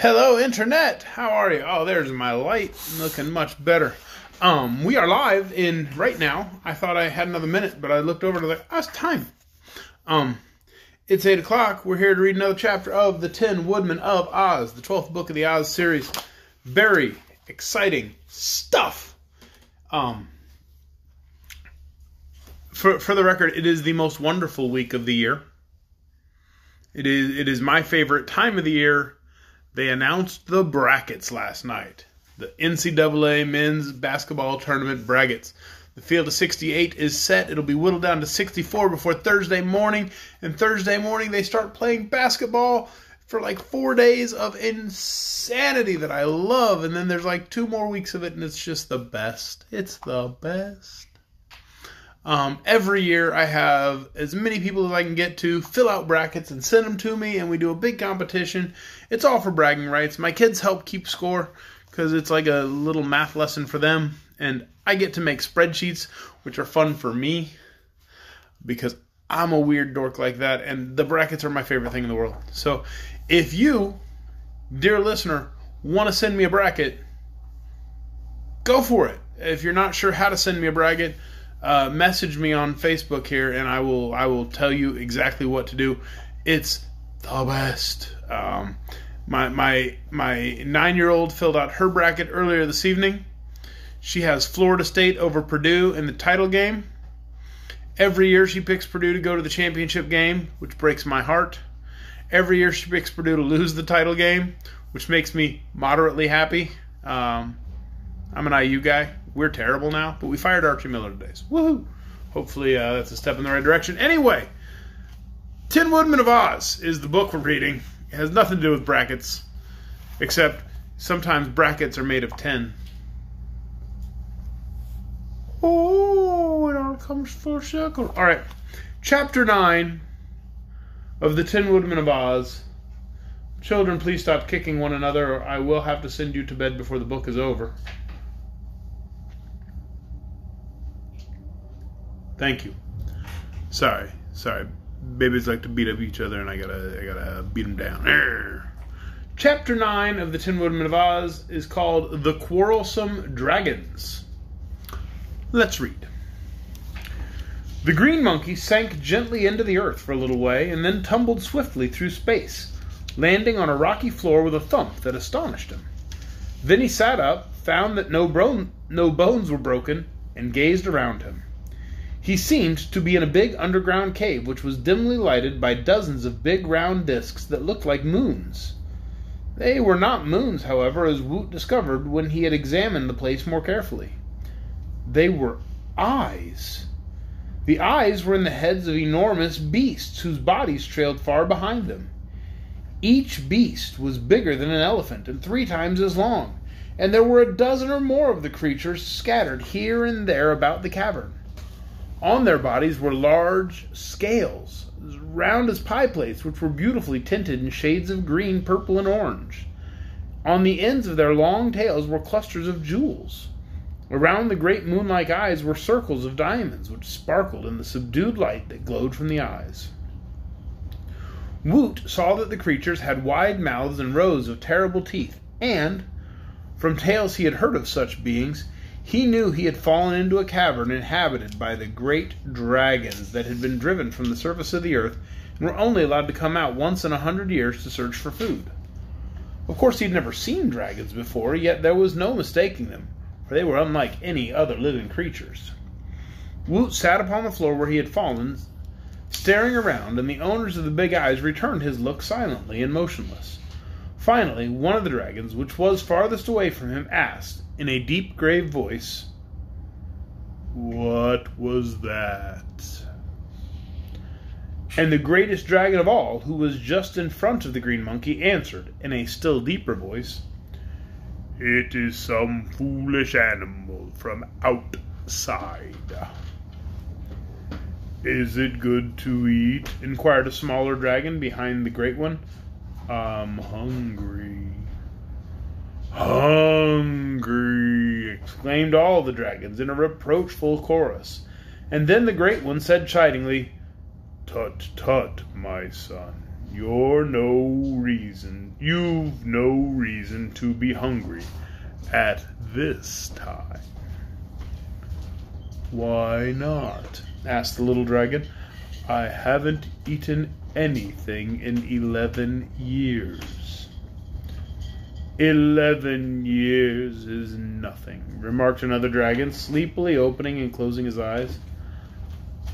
Hello, internet. How are you? Oh, there's my light, looking much better. Um, we are live in right now. I thought I had another minute, but I looked over to the. Oh, it's time. Um, it's eight o'clock. We're here to read another chapter of the Tin Woodman of Oz, the twelfth book of the Oz series. Very exciting stuff. Um, for for the record, it is the most wonderful week of the year. It is it is my favorite time of the year. They announced the brackets last night. The NCAA men's basketball tournament brackets. The field of 68 is set. It'll be whittled down to 64 before Thursday morning. And Thursday morning, they start playing basketball for like four days of insanity that I love. And then there's like two more weeks of it, and it's just the best. It's the best. Um, every year, I have as many people as I can get to fill out brackets and send them to me, and we do a big competition. It's all for bragging rights. My kids help keep score because it's like a little math lesson for them, and I get to make spreadsheets, which are fun for me because I'm a weird dork like that, and the brackets are my favorite thing in the world. So, if you, dear listener, want to send me a bracket, go for it. If you're not sure how to send me a bracket, uh, message me on Facebook here, and I will I will tell you exactly what to do. It's the best. Um, my my my nine year old filled out her bracket earlier this evening. She has Florida State over Purdue in the title game. Every year she picks Purdue to go to the championship game, which breaks my heart. Every year she picks Purdue to lose the title game, which makes me moderately happy. Um, I'm an IU guy. We're terrible now, but we fired Archie Miller today. So woohoo! Hopefully uh, that's a step in the right direction. Anyway, Tin Woodman of Oz is the book we're reading. It has nothing to do with brackets, except sometimes brackets are made of tin. Oh, it all comes full circle. All right, chapter nine of the Tin Woodman of Oz. Children, please stop kicking one another, or I will have to send you to bed before the book is over. Thank you. Sorry, sorry. Babies like to beat up each other, and I gotta, I gotta beat them down. Chapter nine of the Tin Woodman of Oz is called "The Quarrelsome Dragons." Let's read. The green monkey sank gently into the earth for a little way, and then tumbled swiftly through space, landing on a rocky floor with a thump that astonished him. Then he sat up, found that no, bro- no bones were broken, and gazed around him. He seemed to be in a big underground cave which was dimly lighted by dozens of big round disks that looked like moons. They were not moons, however, as Woot discovered when he had examined the place more carefully. They were eyes. The eyes were in the heads of enormous beasts whose bodies trailed far behind them. Each beast was bigger than an elephant and three times as long, and there were a dozen or more of the creatures scattered here and there about the cavern. On their bodies were large scales, round as pie plates, which were beautifully tinted in shades of green, purple, and orange. On the ends of their long tails were clusters of jewels. Around the great moon like eyes were circles of diamonds, which sparkled in the subdued light that glowed from the eyes. Woot saw that the creatures had wide mouths and rows of terrible teeth, and, from tales he had heard of such beings, he knew he had fallen into a cavern inhabited by the great dragons that had been driven from the surface of the earth and were only allowed to come out once in a hundred years to search for food. Of course, he had never seen dragons before, yet there was no mistaking them, for they were unlike any other living creatures. Woot sat upon the floor where he had fallen, staring around, and the owners of the big eyes returned his look silently and motionless. Finally, one of the dragons, which was farthest away from him, asked, in a deep, grave voice, What was that? And the greatest dragon of all, who was just in front of the green monkey, answered, in a still deeper voice, It is some foolish animal from outside. Is it good to eat? inquired a smaller dragon behind the great one. I'm hungry. Hungry! exclaimed all the dragons in a reproachful chorus. And then the great one said chidingly, Tut, tut, my son, you're no reason You've no reason to be hungry at this time. Why not? asked the little dragon. I haven't eaten anything in eleven years. Eleven years is nothing, remarked another dragon, sleepily opening and closing his eyes.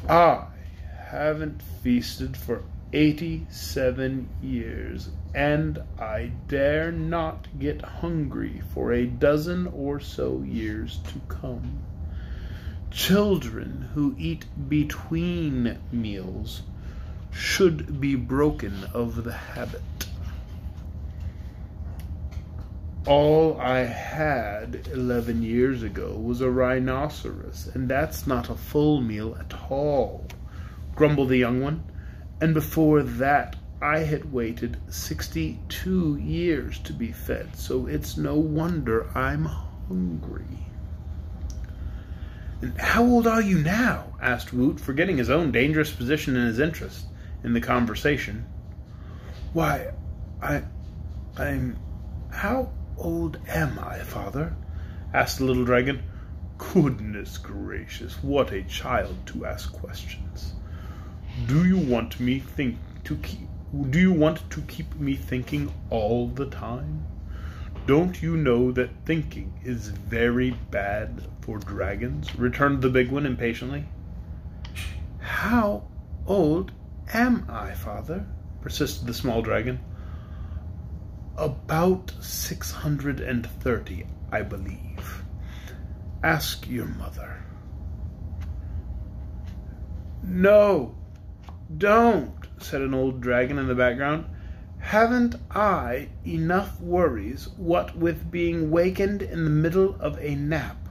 I haven't feasted for eighty-seven years, and I dare not get hungry for a dozen or so years to come. Children who eat between meals should be broken of the habit. All I had 11 years ago was a rhinoceros, and that's not a full meal at all, grumbled the young one. And before that, I had waited 62 years to be fed, so it's no wonder I'm hungry. And how old are you now? asked Woot, forgetting his own dangerous position and his interest in the conversation. Why, I. I'm. How old am I, father? asked the little dragon. Goodness gracious, what a child to ask questions. Do you want me think to keep do you want to keep me thinking all the time? Don't you know that thinking is very bad for dragons? returned the big one impatiently. How old am I, father? persisted the small dragon. About six hundred and thirty, I believe. Ask your mother. No, don't, said an old dragon in the background. Haven't I enough worries, what with being wakened in the middle of a nap,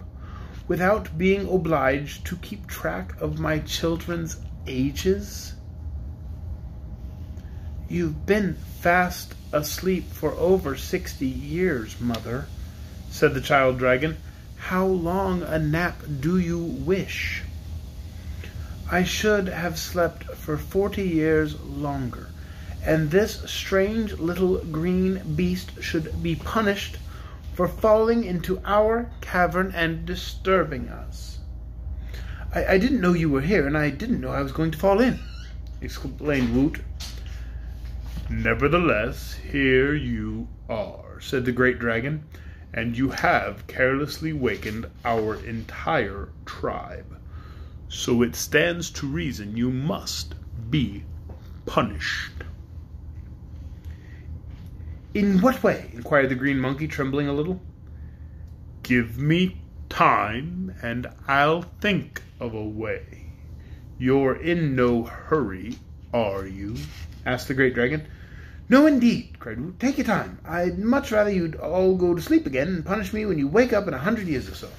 without being obliged to keep track of my children's ages? You've been fast asleep for over sixty years, mother, said the child dragon. How long a nap do you wish? I should have slept for forty years longer and this strange little green beast should be punished for falling into our cavern and disturbing us. I, I didn't know you were here, and I didn't know I was going to fall in, explained Woot. Nevertheless, here you are, said the great dragon, and you have carelessly wakened our entire tribe. So it stands to reason you must be punished. In what way? inquired the green monkey, trembling a little. Give me time, and I'll think of a way. You're in no hurry, are you? asked the great dragon. No, indeed, cried Woot. Take your time. I'd much rather you'd all go to sleep again and punish me when you wake up in a hundred years or so.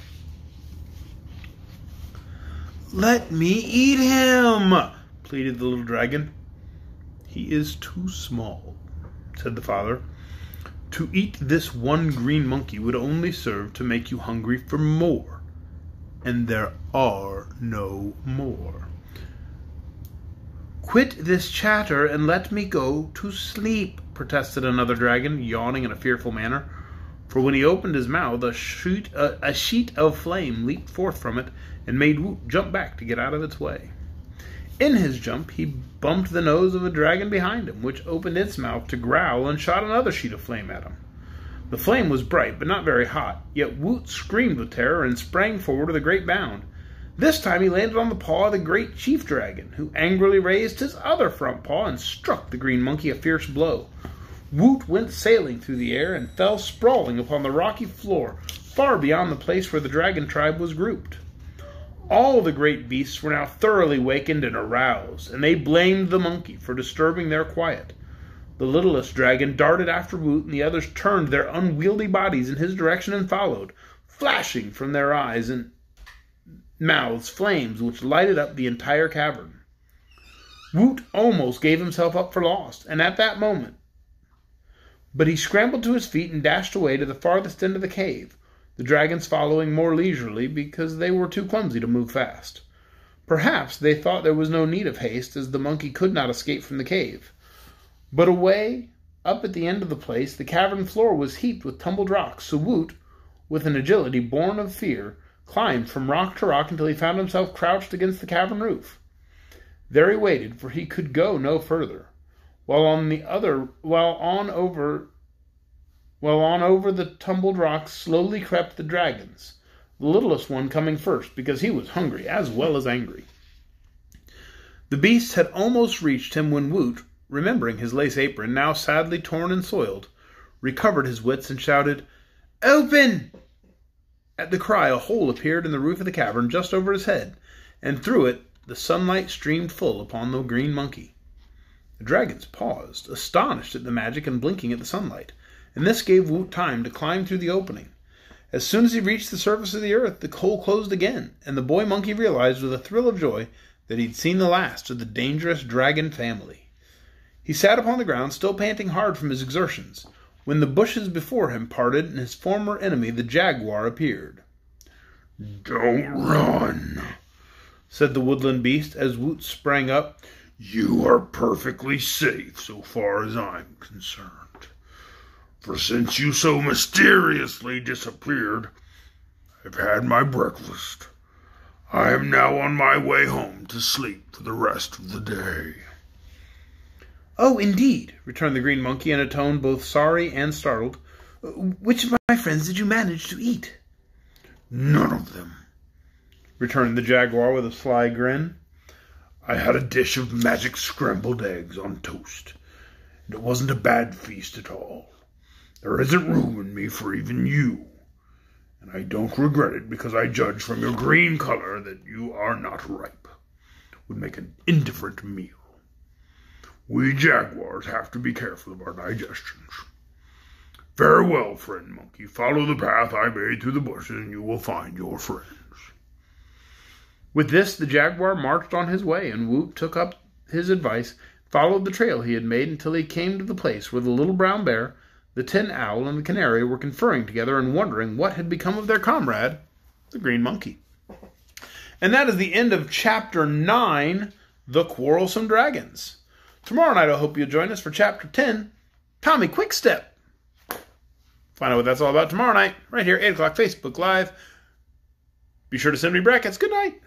Let me eat him, pleaded the little dragon. He is too small, said the father. To eat this one green monkey would only serve to make you hungry for more. And there are no more. Quit this chatter and let me go to sleep, protested another dragon, yawning in a fearful manner. For when he opened his mouth, a sheet, a, sheet of flame leaped forth from it and made Woot jump back to get out of its way. In his jump, he bumped the nose of a dragon behind him, which opened its mouth to growl and shot another sheet of flame at him. The flame was bright, but not very hot, yet Woot screamed with terror and sprang forward with a great bound. This time he landed on the paw of the great chief dragon, who angrily raised his other front paw and struck the green monkey a fierce blow. Woot went sailing through the air and fell sprawling upon the rocky floor, far beyond the place where the dragon tribe was grouped. All the great beasts were now thoroughly wakened and aroused, and they blamed the monkey for disturbing their quiet. The littlest dragon darted after Woot, and the others turned their unwieldy bodies in his direction and followed, flashing from their eyes and mouths flames which lighted up the entire cavern. Woot almost gave himself up for lost, and at that moment, but he scrambled to his feet and dashed away to the farthest end of the cave the dragons following more leisurely because they were too clumsy to move fast. Perhaps they thought there was no need of haste, as the monkey could not escape from the cave. But away, up at the end of the place, the cavern floor was heaped with tumbled rocks, so Woot, with an agility born of fear, climbed from rock to rock until he found himself crouched against the cavern roof. There he waited, for he could go no further. While on the other while on over while on over the tumbled rocks slowly crept the dragons, the littlest one coming first, because he was hungry as well as angry. The beasts had almost reached him when Woot, remembering his lace apron, now sadly torn and soiled, recovered his wits and shouted, Open! At the cry, a hole appeared in the roof of the cavern just over his head, and through it the sunlight streamed full upon the green monkey. The dragons paused, astonished at the magic and blinking at the sunlight, and this gave Woot time to climb through the opening. As soon as he reached the surface of the earth, the hole closed again, and the boy monkey realized with a thrill of joy that he'd seen the last of the dangerous dragon family. He sat upon the ground, still panting hard from his exertions, when the bushes before him parted and his former enemy, the jaguar, appeared. Don't run, said the woodland beast as Woot sprang up. You are perfectly safe so far as I'm concerned. For since you so mysteriously disappeared, I've had my breakfast. I am now on my way home to sleep for the rest of the day. Oh, indeed, returned the green monkey in a tone both sorry and startled. Which of my friends did you manage to eat? None of them, returned the jaguar with a sly grin. I had a dish of magic scrambled eggs on toast, and it wasn't a bad feast at all. There isn't room in me for even you and I don't regret it because I judge from your green color that you are not ripe. Would make an indifferent meal. We jaguars have to be careful of our digestions. Farewell, friend monkey. Follow the path I made through the bushes, and you will find your friends. With this, the jaguar marched on his way, and Woot took up his advice, followed the trail he had made until he came to the place where the little brown bear the tin owl and the canary were conferring together and wondering what had become of their comrade, the green monkey. And that is the end of chapter 9, The Quarrelsome Dragons. Tomorrow night, I hope you'll join us for chapter 10, Tommy Quickstep. Find out what that's all about tomorrow night, right here, 8 o'clock, Facebook Live. Be sure to send me brackets. Good night.